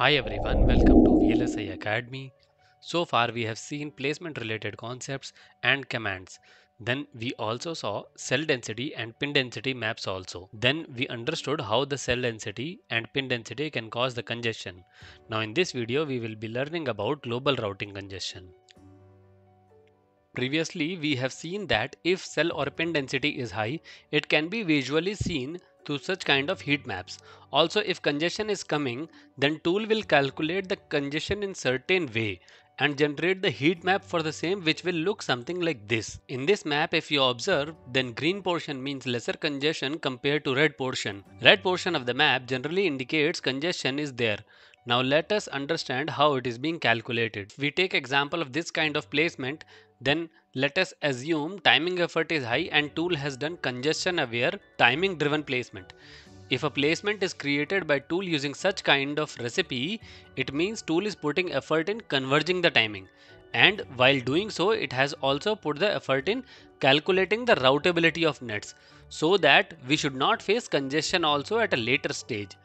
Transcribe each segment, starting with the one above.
Hi everyone, welcome to VLSI Academy. So far we have seen placement related concepts and commands. Then we also saw cell density and pin density maps also. Then we understood how the cell density and pin density can cause the congestion. Now in this video we will be learning about global routing congestion. Previously we have seen that if cell or pin density is high, it can be visually seen to such kind of heat maps. Also if congestion is coming, then tool will calculate the congestion in certain way and generate the heat map for the same which will look something like this. In this map if you observe then green portion means lesser congestion compared to red portion. Red portion of the map generally indicates congestion is there. Now let us understand how it is being calculated. We take example of this kind of placement then let us assume timing effort is high and tool has done congestion aware timing driven placement. If a placement is created by tool using such kind of recipe, it means tool is putting effort in converging the timing. And while doing so, it has also put the effort in calculating the routability of nets so that we should not face congestion also at a later stage.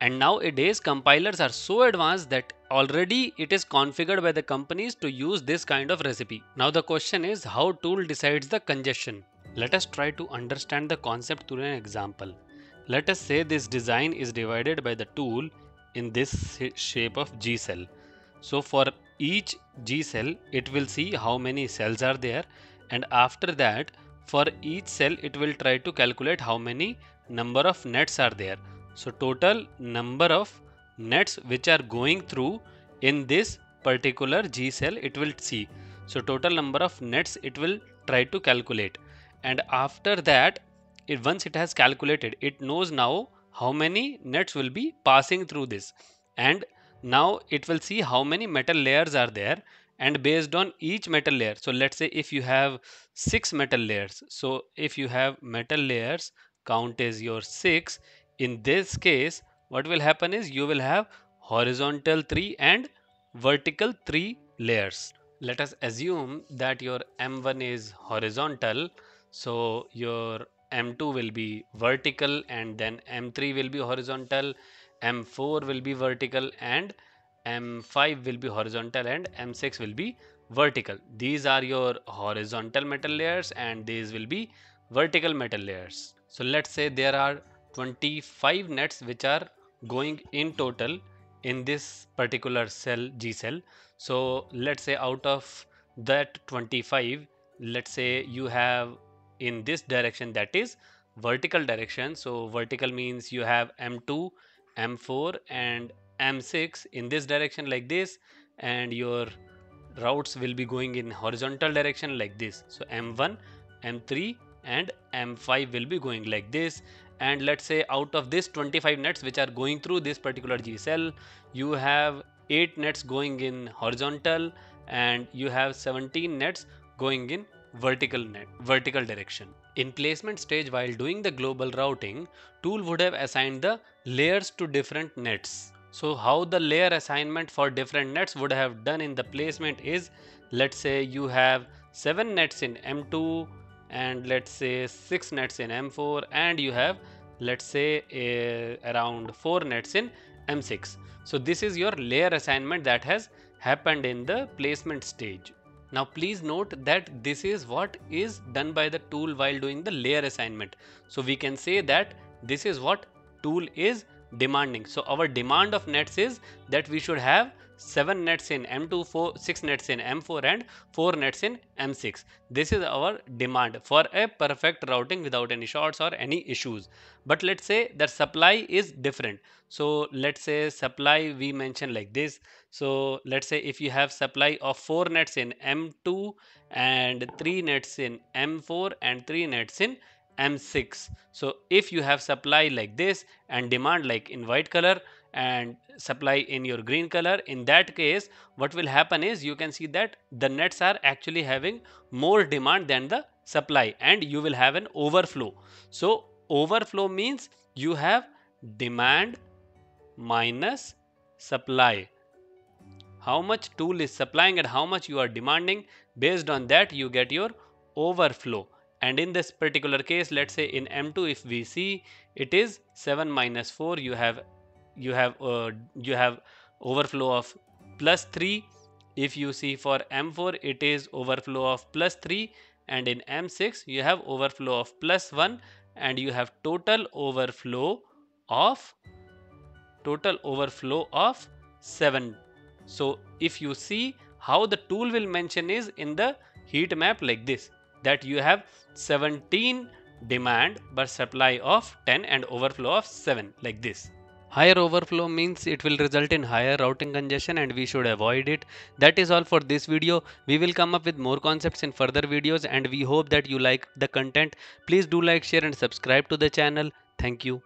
And nowadays compilers are so advanced that already it is configured by the companies to use this kind of recipe. Now the question is how tool decides the congestion. Let us try to understand the concept through an example. Let us say this design is divided by the tool in this shape of G cell. So for each G cell it will see how many cells are there and after that for each cell it will try to calculate how many number of nets are there. So total number of nets which are going through in this particular G cell it will see. So total number of nets it will try to calculate. And after that it, once it has calculated it knows now how many nets will be passing through this. And now it will see how many metal layers are there. And based on each metal layer so let's say if you have six metal layers so if you have metal layers count is your six in this case what will happen is you will have horizontal 3 and vertical 3 layers. Let us assume that your m1 is horizontal so your m2 will be vertical and then m3 will be horizontal m4 will be vertical and m5 will be horizontal and m6 will be vertical. These are your horizontal metal layers and these will be vertical metal layers. So let's say there are 25 nets which are going in total in this particular cell G cell. So let's say out of that 25, let's say you have in this direction that is vertical direction. So vertical means you have M2, M4 and M6 in this direction like this and your routes will be going in horizontal direction like this. So M1, M3 and M5 will be going like this and let's say out of this 25 nets which are going through this particular G cell you have 8 nets going in horizontal and you have 17 nets going in vertical net vertical direction. In placement stage while doing the global routing tool would have assigned the layers to different nets. So how the layer assignment for different nets would have done in the placement is let's say you have 7 nets in m2 and let's say 6 nets in M4 and you have let's say around 4 nets in M6. So this is your layer assignment that has happened in the placement stage. Now please note that this is what is done by the tool while doing the layer assignment. So we can say that this is what tool is demanding. So our demand of nets is that we should have 7 nets in M2, 4, 6 nets in M4 and 4 nets in M6. This is our demand for a perfect routing without any shorts or any issues. But let's say that supply is different. So let's say supply we mention like this. So let's say if you have supply of 4 nets in M2 and 3 nets in M4 and 3 nets in M6. So if you have supply like this and demand like in white color and supply in your green color in that case what will happen is you can see that the nets are actually having more demand than the supply and you will have an overflow. So overflow means you have demand minus supply how much tool is supplying and how much you are demanding based on that you get your overflow and in this particular case let's say in m2 if we see it is 7 minus 4 you have you have uh, you have overflow of plus 3 if you see for m4 it is overflow of plus 3 and in m6 you have overflow of plus 1 and you have total overflow of total overflow of 7 so if you see how the tool will mention is in the heat map like this that you have 17 demand but supply of 10 and overflow of 7 like this Higher overflow means it will result in higher routing congestion and we should avoid it. That is all for this video. We will come up with more concepts in further videos and we hope that you like the content. Please do like, share and subscribe to the channel. Thank you.